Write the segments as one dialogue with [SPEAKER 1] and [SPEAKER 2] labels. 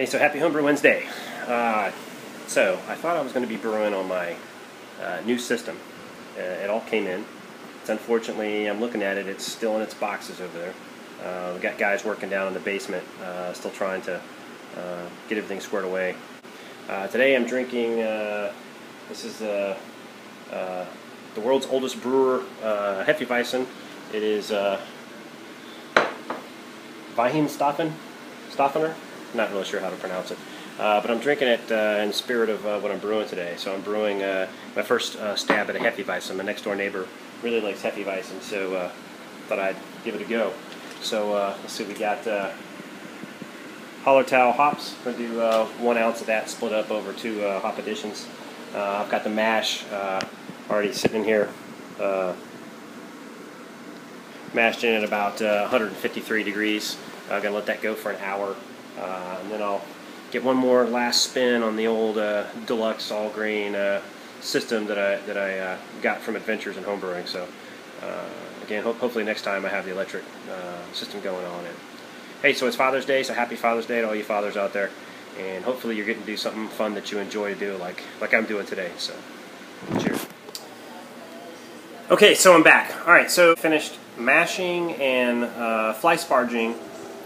[SPEAKER 1] Hey, so happy Homebrew Wednesday. Uh, so, I thought I was going to be brewing on my uh, new system. Uh, it all came in. It's unfortunately, I'm looking at it, it's still in its boxes over there. Uh, we've got guys working down in the basement, uh, still trying to uh, get everything squared away. Uh, today I'm drinking, this is the world's oldest brewer, Hefeweizen. It is Weihenstephan, Stoffener. I'm not really sure how to pronounce it. Uh, but I'm drinking it uh, in spirit of uh, what I'm brewing today. So I'm brewing uh, my first uh, stab at a Hefeweizen. My next door neighbor really likes Hefeweizen, so uh, thought I'd give it a go. So let's see, we got Hallertau hops. I'm going to do one ounce of that split up over two hop additions. I've got the mash already sitting in here mashed in at about uh, 153 degrees. I'm going to let that go for an hour. Uh, and then I'll get one more last spin on the old uh, deluxe all grain uh, system that I that I uh, got from Adventures in Homebrewing. So uh, again, ho hopefully next time I have the electric uh, system going on. And hey, so it's Father's Day, so happy Father's Day to all you fathers out there. And hopefully you're getting to do something fun that you enjoy to do, like like I'm doing today. So cheers. Okay, so I'm back. All right, so finished mashing and fly sparging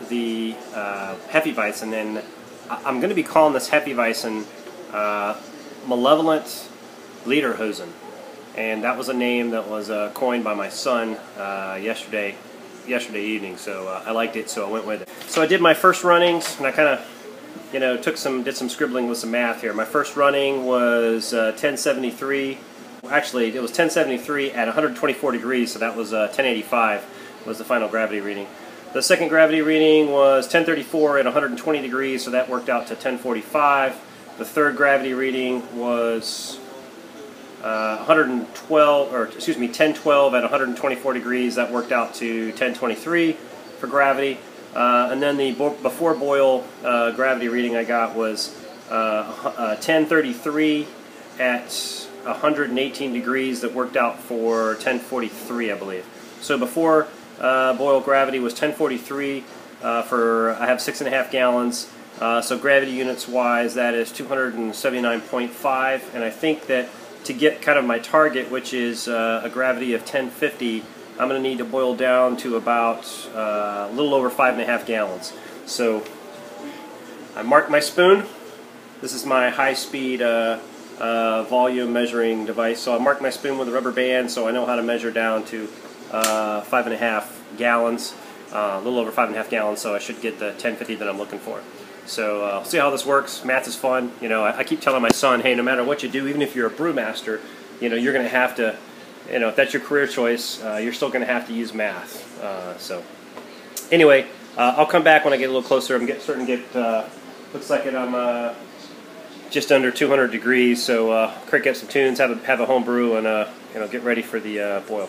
[SPEAKER 1] the uh, Hefeweizen, and I'm going to be calling this Hefeweizen uh, Malevolent Lederhosen. And that was a name that was uh, coined by my son uh, yesterday yesterday evening, so uh, I liked it, so I went with it. So I did my first runnings, and I kind of, you know, took some, did some scribbling with some math here. My first running was 1073. Uh, Actually, it was 1073 at 124 degrees, so that was 1085 uh, was the final gravity reading. The second gravity reading was 1034 at 120 degrees, so that worked out to 1045. The third gravity reading was uh, 112, or excuse me, 1012 at 124 degrees. That worked out to 1023 for gravity. Uh, and then the before boil uh, gravity reading I got was 1033 uh, at 118 degrees. That worked out for 1043, I believe. So before uh, boil gravity was 1043 uh, for, I have six and a half gallons. Uh, so gravity units wise, that is 279.5. And I think that to get kind of my target, which is uh, a gravity of 1050, I'm going to need to boil down to about uh, a little over five and a half gallons. So I mark my spoon. This is my high-speed uh, volume measuring device. So I mark my spoon with a rubber band so I know how to measure down to uh, five and a half gallons, uh, a little over five and a half gallons, so I should get the 1050 that I'm looking for. So uh, see how this works. Math is fun. You know, I, I, keep telling my son, hey, no matter what you do, even if you're a brewmaster, you know, you're going to have to, you know, if that's your career choice, uh, you're still going to have to use math. Uh, so anyway, uh, I'll come back when I get a little closer. I'm get, starting to get, uh, looks like it, I'm just under 200 degrees. So crank up some tunes, have a, have a home brew, and you know, get ready for the boil.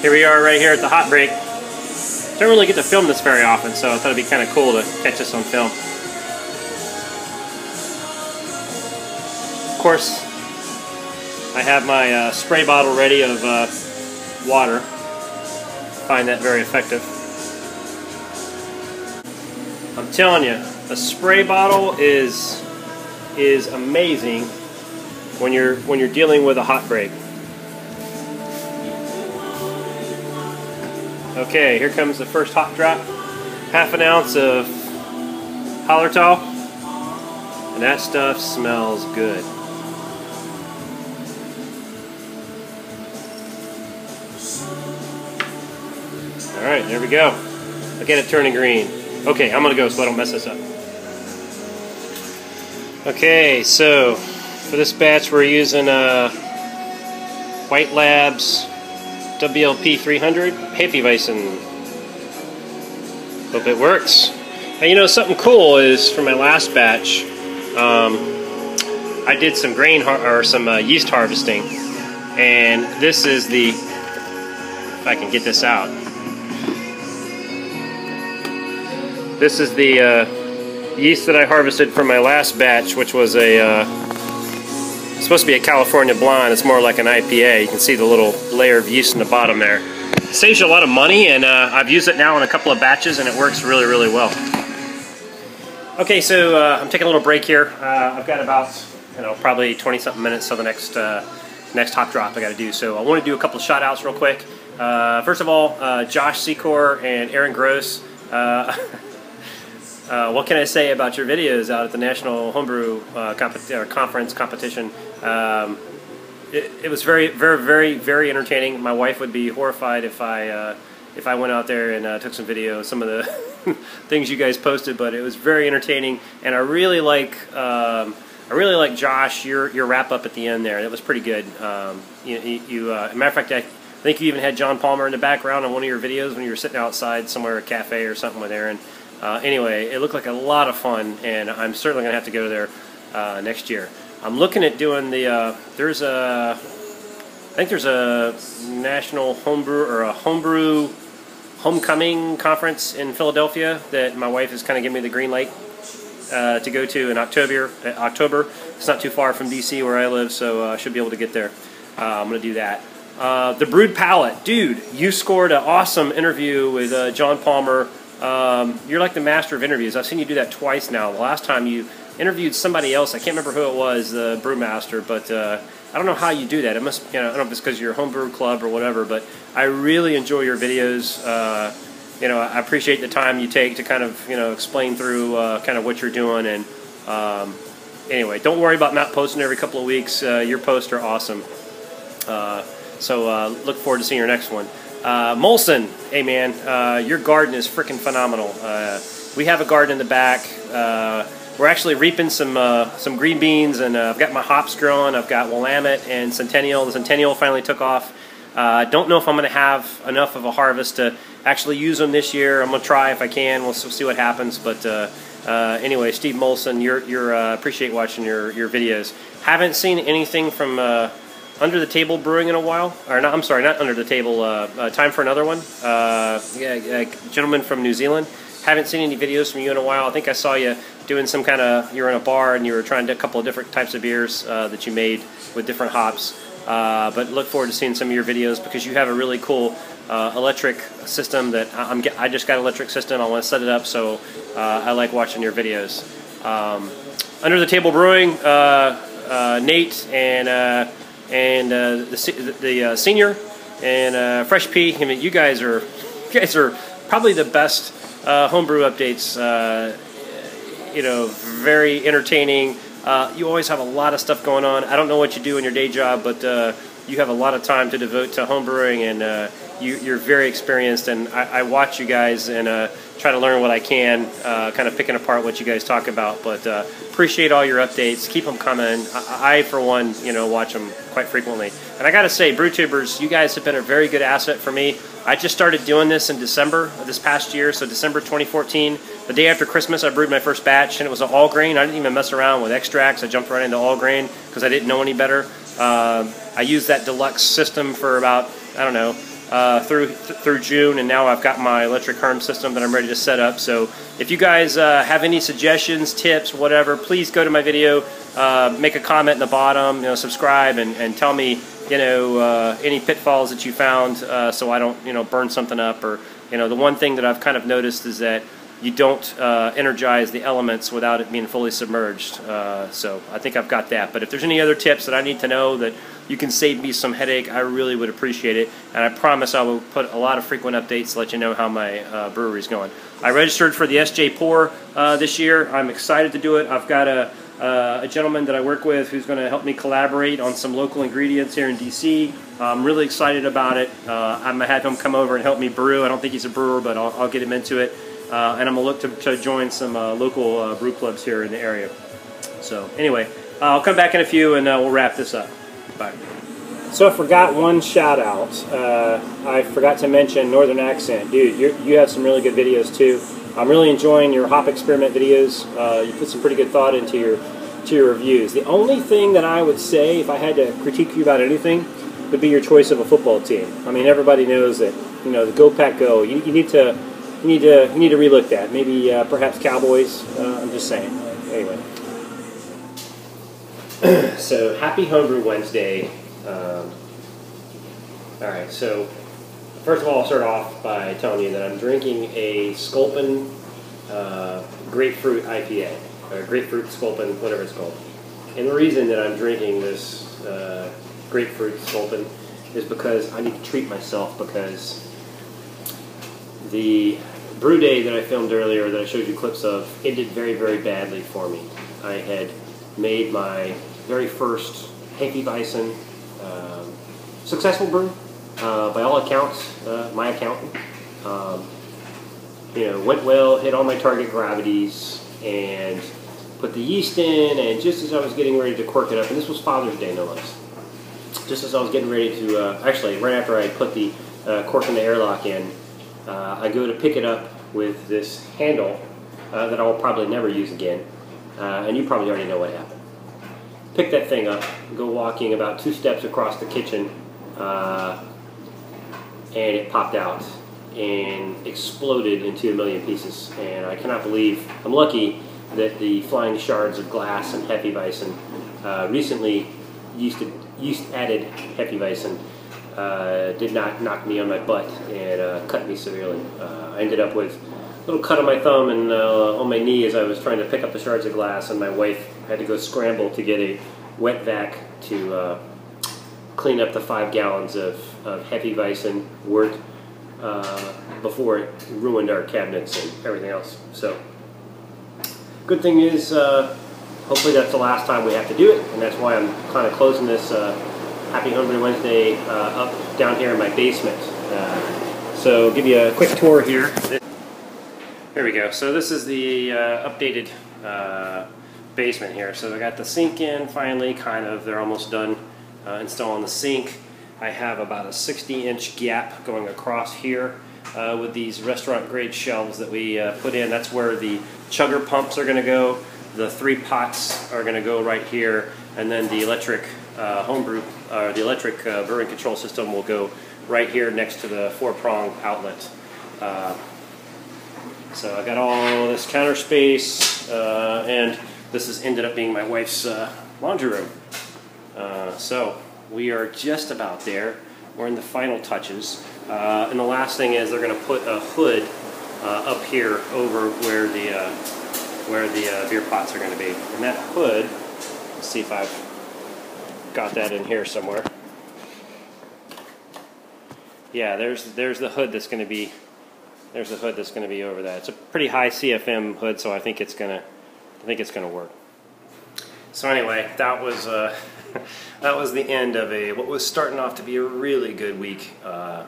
[SPEAKER 1] Here we are right here at the hot break. Don't really get to film this very often, so I thought it'd be kind of cool to catch this on film. Of course, I have my uh, spray bottle ready of uh, water. Find that very effective. I'm telling you, a spray bottle is is amazing when you're when you're dealing with a hot break. Okay, here comes the first hop drop. Half an ounce of Hallertau. And that stuff smells good. Alright, there we go. At it turning green. Okay, I'm to go so I don't mess this up. Okay, so for this batch we're using uh, White Labs WLP 300 Hefeweizen. Hope it works. And you know, something cool is from my last batch, um, I did some grain or some uh, yeast harvesting, and this is the, if I can get this out, this is the uh, yeast that I harvested from my last batch, which was a uh, supposed to be a California blonde. It's more like an IPA. You can see the little layer of yeast in the bottom there. Saves you a lot of money, and uh, I've used it now in a couple of batches, and it works really, really well. Okay, so uh, I'm taking a little break here. Uh, I've got about, you know, probably 20 something minutes till the next uh, next hop drop I got to do. So I want to do a couple shout outs real quick. Uh, first of all, uh, Josh Secor and Aaron Gross. Uh, what can I say about your videos out at the National Homebrew comp- Conference competition? Um, it, it, was very, very, very, very entertaining. My wife would be horrified if I if I went out there and uh, took some video, of some of the things you guys posted, but it was very entertaining, and I really like um, I really like Josh your your wrap up at the end there. It was pretty good. Um, you, you uh, matter of fact, I think you even had John Palmer in the background on one of your videos when you were sitting outside somewhere, a cafe or something with Aaron. Uh, anyway, it looked like a lot of fun, and I'm certainly gonna have to go there uh, next year. I'm looking at doing the uh, there's a I think there's a national homebrew or a homebrew homecoming conference in Philadelphia that my wife is kind of giving me the green light uh, to go to in October. Uh, October. It's not too far from DC where I live, so uh, I should be able to get there. Uh, I'm going to do that. The Brewed Palate, Dude, you scored an awesome interview with John Palmer. Um, you're like the master of interviews. I've seen you do that twice now. The last time you interviewed somebody else, I can't remember who it was, the brewmaster, but I don't know how you do that. It must, you know, I don't know if it's because you're a homebrew club or whatever, but I really enjoy your videos. Uh, you know, I appreciate the time you take to kind of, you know, explain through uh, kind of what you're doing. And um, anyway, don't worry about not posting every couple of weeks. Uh, your posts are awesome. Uh, so uh, look forward to seeing your next one. Uh, Molson, hey man, your garden is freaking phenomenal. we have a garden in the back we're actually reaping some uh, some green beans, and uh, I've got my hops growing. I've got Willamette and Centennial. The Centennial finally took off. I uh, don't know if I'm going to have enough of a harvest to actually use them this year. I'm going to try if I can. We'll see what happens. But uh, uh, anyway, Steve Molson, you're, you're uh, appreciate watching your, your videos. Haven't seen anything from Under the Table Brewing in a while. Or not, I'm sorry, not Under the Table. time for another one. yeah, gentleman from New Zealand. Haven't seen any videos from you in a while. I think I saw you doing some kind of, you were in a bar and you were trying a couple of different types of beers uh, that you made with different hops. Uh, but look forward to seeing some of your videos because you have a really cool uh, electric system that I'm I just got electric system. I want to set it up, so uh, I like watching your videos. Um, Under the Table Brewing, uh, uh, Nate and and the, the senior and Fresh P. I mean, you guys are you guys are probably the best homebrew updates you know, very entertaining. Uh, you always have a lot of stuff going on. I don't know what you do in your day job, but uh, you have a lot of time to devote to homebrewing, and uh, you, are very experienced. And I, I, watch you guys and uh, try to learn what I can, uh, kind of picking apart what you guys talk about. But uh, appreciate all your updates. Keep them coming. I, I, for one, you know, watch them quite frequently. And I got to say, BrewTubers, you guys have been a very good asset for me. I just started doing this in December of this past year, so December 2014. The day after Christmas, I brewed my first batch, and it was an all grain. I didn't even mess around with extracts. I jumped right into all grain because I didn't know any better. Uh, I used that deluxe system for about I don't know uh, through th- through June, and now I've got my electric HERMS system that I'm ready to set up. So if you guys uh, have any suggestions, tips, whatever, please go to my video, uh, make a comment in the bottom, you know, subscribe, and, and tell me you know uh, any pitfalls that you found, uh, so I don't you know burn something up or you know the one thing that I've kind of noticed is that you don't uh, energize the elements without it being fully submerged. Uh, so I think I've got that. But if there's any other tips that I need to know that you can save me some headache, I really would appreciate it. And I promise I will put a lot of frequent updates to let you know how my uh, brewery is going. I registered for the SJ Pour uh, this year. I'm excited to do it. I've got a, uh, a gentleman that I work with who's going to help me collaborate on some local ingredients here in DC. I'm really excited about it. Uh, I'm going to have him come over and help me brew. I don't think he's a brewer, but I'll, I'll get him into it. Uh, and I'm gonna look to, to join some uh, local uh, brew clubs here in the area. So anyway, I'll come back in a few and we'll wrap this up. Bye. So I forgot one shout out. Uh, I forgot to mention Northern Accent. Dude, you have some really good videos too. I'm really enjoying your hop experiment videos. Uh, you put some pretty good thought into your to your reviews. The only thing that I would say, if I had to critique you about anything, would be your choice of a football team. I mean, everybody knows that you know the Go Pack Go. You, you need to you need to you need to relook that. Maybe uh, perhaps Cowboys. Uh, I'm just saying. Anyway. so happy homebrew Wednesday. Um, all right, so first of all, I'll start off by telling you that I'm drinking a Sculpin uh, grapefruit IPA, or grapefruit Sculpin, whatever it's called. And the reason that I'm drinking this uh, grapefruit Sculpin is because I need to treat myself because the brew day that I filmed earlier that I showed you clips of ended very, very badly for me. I had made my very first Hefeweizen um, successful brew, uh, by all accounts, uh, my account. Um, you know, went well, hit all my target gravities, and put the yeast in, and just as I was getting ready to cork it up, and this was Father's Day no less, just as I was getting ready to, uh, actually, right after I put the uh, cork and the airlock in, uh, I go to pick it up with this handle uh, that I'll probably never use again, uh, and you probably already know what happened. Pick that thing up, go walking about two steps across the kitchen, uh, and it popped out and exploded into a million pieces. And I cannot believe, I'm lucky that the flying shards of glass and Hefeweizen uh, recently yeast, yeast added Hefeweizen uh, did not knock me on my butt and uh, cut me severely. Uh, I ended up with a little cut on my thumb and uh, on my knee as I was trying to pick up the shards of glass, and my wife had to go scramble to get a wet vac to uh, clean up the five gallons of, of Hefeweizen wort uh, before it ruined our cabinets and everything else. So, good thing is, hopefully that's the last time we have to do it, and that's why I'm kind of closing this Happy Homebrew Wednesday uh, up down here in my basement. Uh, so give you a quick tour here. Here we go. So this is the uh, updated uh, basement here. So I got the sink in finally, kind of. They're almost done uh, installing the sink. I have about a 60 inch gap going across here uh, with these restaurant grade shelves that we put in. That's where the chugger pumps are going to go. The three pots are going to go right here, and then the electric uh, homebrew, uh, the electric uh, brewing control system will go right here next to the four prong outlet. Uh, so I got all this counter space, uh, and this has ended up being my wife's uh, laundry room. so we are just about there. We're in the final touches. and the last thing is they're going to put a hood up here over where the where the beer pots are going to be. And that hood, let's see if I've got that in here somewhere. Yeah, there's there's the hood that's going to be there's the hood that's going to be over that. It's a pretty high CFM hood, so I think it's gonna I think it's gonna work. So anyway, that was uh, that was the end of a what was starting off to be a really good week. Uh,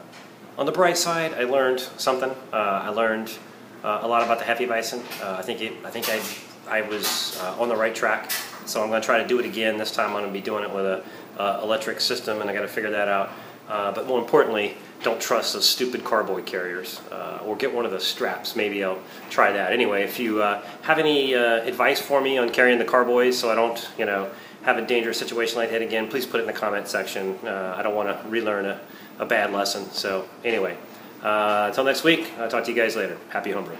[SPEAKER 1] on the bright side, I learned something. Uh, I learned uh, a lot about the Hefeweizen. Uh, I think it, I think I I was uh, on the right track. So I'm going to try to do it again. This time I'm going to be doing it with a uh, electric system, and I got to figure that out. Uh, but more importantly, don't trust those stupid carboy carriers, uh, or get one of the straps. Maybe I'll try that. Anyway, if you uh, have any uh, advice for me on carrying the carboys, so I don't, you know, have a dangerous situation like that again, please put it in the comment section. I don't want to relearn a, a bad lesson. So anyway, until next week, I'll talk to you guys later. Happy homebrew.